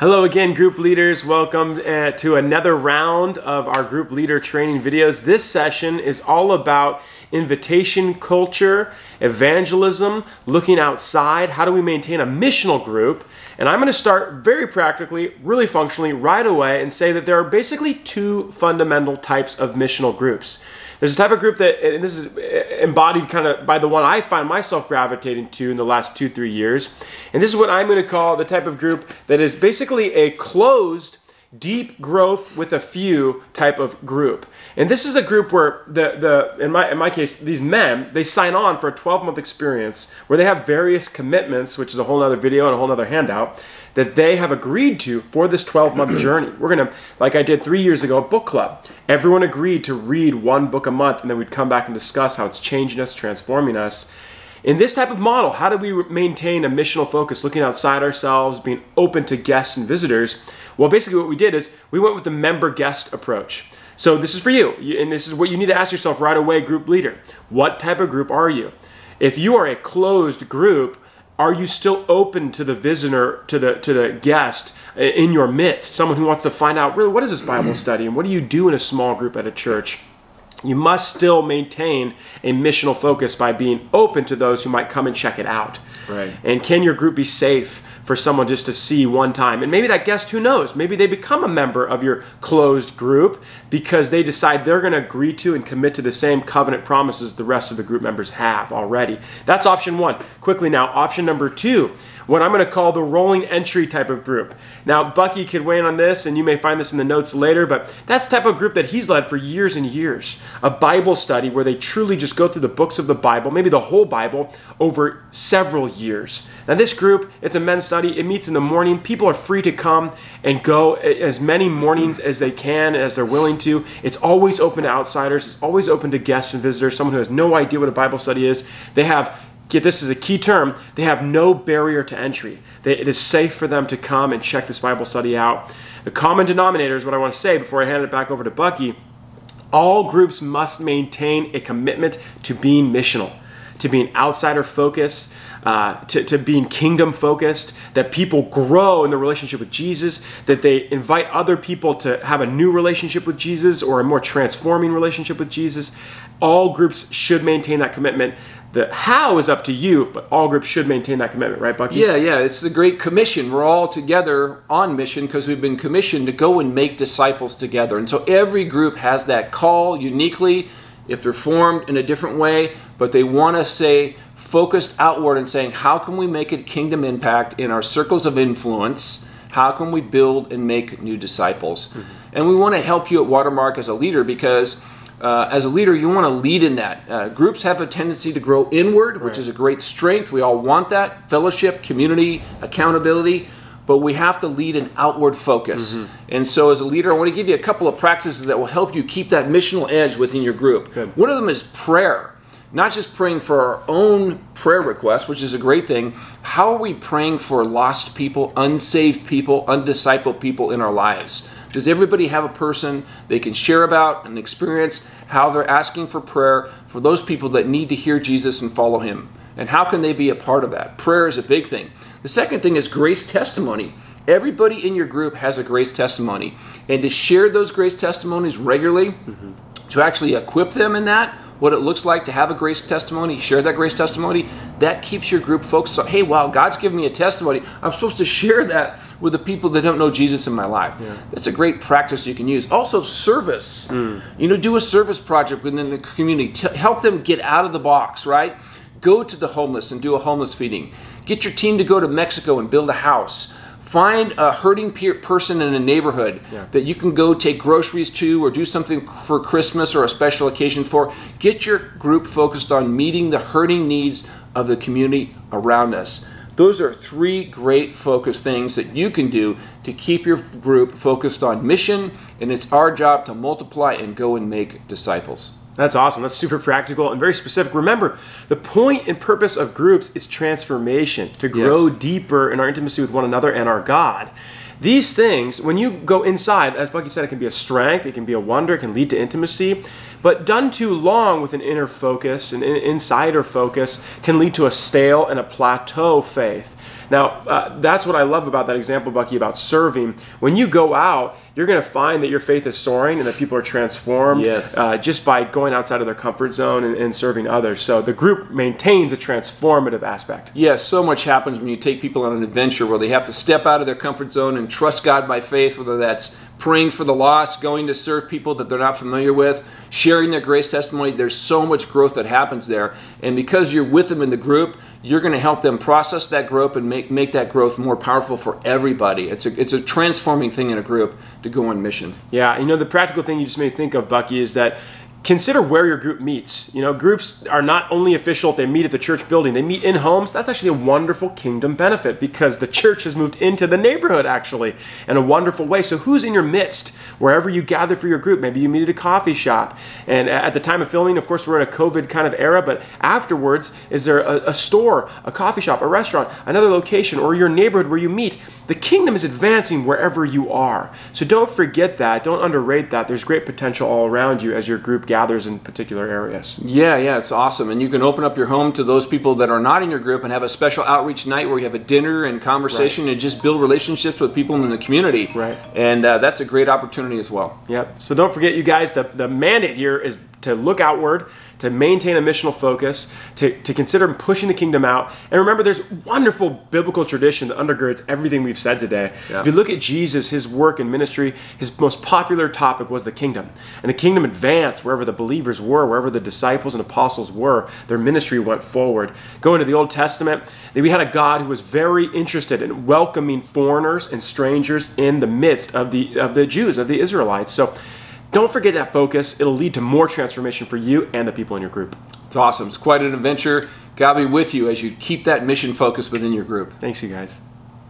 Hello again, group leaders. Welcome uh, to another round of our group leader training videos. This session is all about invitation culture, evangelism, looking outside. How do we maintain a missional group? And I'm going to start very practically, really functionally, right away and say that there are basically two fundamental types of missional groups. There's a type of group that, and this is embodied kind of by the one I find myself gravitating to in the last two, three years. And this is what I'm going to call the type of group that is basically a closed, deep growth with a few type of group. And this is a group where the, the in my in my case, these men, they sign on for a 12 month experience where they have various commitments, which is a whole other video and a whole other handout that they have agreed to for this 12 month journey. We're going to, like I did three years ago, a book club. Everyone agreed to read one book a month, and then we'd come back and discuss how it's changing us, transforming us. In this type of model, how do we maintain a missional focus, looking outside ourselves, being open to guests and visitors? Well, basically, what we did is we went with the member guest approach. So, this is for you, and this is what you need to ask yourself right away, group leader. What type of group are you? If you are a closed group, are you still open to the visitor, to the to the guest in your midst, someone who wants to find out really what is this Bible study and what do you do in a small group at a church? You must still maintain a missional focus by being open to those who might come and check it out. Right. And can your group be safe? for someone just to see one time. And maybe that guest, who knows, maybe they become a member of your closed group because they decide they're going to agree to and commit to the same covenant promises the rest of the group members have already. That's option one. Quickly now, option number two what I'm going to call the rolling entry type of group. Now, Bucky could weigh in on this, and you may find this in the notes later, but that's the type of group that he's led for years and years. A Bible study where they truly just go through the books of the Bible, maybe the whole Bible, over several years. Now, this group, it's a men's study. It meets in the morning. People are free to come and go as many mornings as they can, as they're willing to. It's always open to outsiders. It's always open to guests and visitors, someone who has no idea what a Bible study is. They have get this is a key term, they have no barrier to entry. They, it is safe for them to come and check this Bible study out. The common denominator is what I want to say before I hand it back over to Bucky. All groups must maintain a commitment to being missional, to being outsider focused, uh, to, to being kingdom focused, that people grow in the relationship with Jesus, that they invite other people to have a new relationship with Jesus or a more transforming relationship with Jesus. All groups should maintain that commitment. The how is up to you, but all groups should maintain that commitment, right, Bucky? Yeah, yeah. It's the Great Commission. We're all together on mission because we've been commissioned to go and make disciples together. And so every group has that call uniquely if they're formed in a different way, but they want to say focused outward and saying, how can we make a kingdom impact in our circles of influence? How can we build and make new disciples? Mm-hmm. And we want to help you at Watermark as a leader because uh, as a leader, you want to lead in that. Uh, groups have a tendency to grow inward, which right. is a great strength. We all want that fellowship, community, accountability, but we have to lead an outward focus. Mm-hmm. And so, as a leader, I want to give you a couple of practices that will help you keep that missional edge within your group. Good. One of them is prayer. Not just praying for our own prayer requests, which is a great thing. How are we praying for lost people, unsaved people, undiscipled people in our lives? Does everybody have a person they can share about and experience how they're asking for prayer for those people that need to hear Jesus and follow him? And how can they be a part of that? Prayer is a big thing. The second thing is grace testimony. Everybody in your group has a grace testimony. And to share those grace testimonies regularly, mm-hmm. to actually equip them in that, what it looks like to have a grace testimony, share that grace testimony, that keeps your group focused on, hey, wow, God's given me a testimony. I'm supposed to share that with the people that don't know Jesus in my life. Yeah. That's a great practice you can use. Also, service. Mm. You know, do a service project within the community. T- help them get out of the box, right? Go to the homeless and do a homeless feeding. Get your team to go to Mexico and build a house. Find a hurting person in a neighborhood yeah. that you can go take groceries to or do something for Christmas or a special occasion for. Get your group focused on meeting the hurting needs of the community around us. Those are three great focus things that you can do to keep your group focused on mission, and it's our job to multiply and go and make disciples. That's awesome. That's super practical and very specific. Remember, the point and purpose of groups is transformation, to grow yes. deeper in our intimacy with one another and our God. These things, when you go inside, as Bucky said, it can be a strength, it can be a wonder, it can lead to intimacy. But done too long with an inner focus, an insider focus, can lead to a stale and a plateau faith. Now, uh, that's what I love about that example, Bucky, about serving. When you go out, you're going to find that your faith is soaring and that people are transformed Yes. uh, just by going outside of their comfort zone and, and serving others. So the group maintains a transformative aspect. Yes, so much happens when you take people on an adventure where they have to step out of their comfort zone and trust God by faith, whether that's praying for the lost, going to serve people that they're not familiar with, sharing their grace testimony. There's so much growth that happens there. And because you're with them in the group, you're going to help them process that growth and make, make that growth more powerful for everybody. It's a, it's a transforming thing in a group to go on mission. Yeah, you know, the practical thing you just me think of, Bucky, is that consider where your group meets. You know, groups are not only official if they meet at the church building, they meet in homes. That's actually a wonderful kingdom benefit because the church has moved into the neighborhood, actually, in a wonderful way. So, who's in your midst? Wherever you gather for your group, maybe you meet at a coffee shop. And at the time of filming, of course, we're in a COVID kind of era, but afterwards, is there a, a store, a coffee shop, a restaurant, another location, or your neighborhood where you meet? The kingdom is advancing wherever you are. So, don't forget that. Don't underrate that. There's great potential all around you as your group gathers in particular areas. Yeah, yeah, it's awesome. And you can open up your home to those people that are not in your group and have a special outreach night where you have a dinner and conversation and just build relationships with people in the community. Right. And uh, that's a great opportunity as well. Yep. So don't forget, you guys, the, the mandate here is to look outward, to maintain a missional focus, to, to consider pushing the kingdom out. And remember, there's wonderful biblical tradition that undergirds everything we've said today. Yeah. If you look at Jesus, his work and ministry, his most popular topic was the kingdom. And the kingdom advanced wherever the believers were, wherever the disciples and apostles were. Their ministry went forward. Going to the Old Testament, we had a God who was very interested in welcoming foreigners and strangers in the midst of the of the Jews, of the Israelites. So don't forget that focus. It'll lead to more transformation for you and the people in your group. It's awesome. It's quite an adventure. God be with you as you keep that mission focus within your group. Thanks, you guys.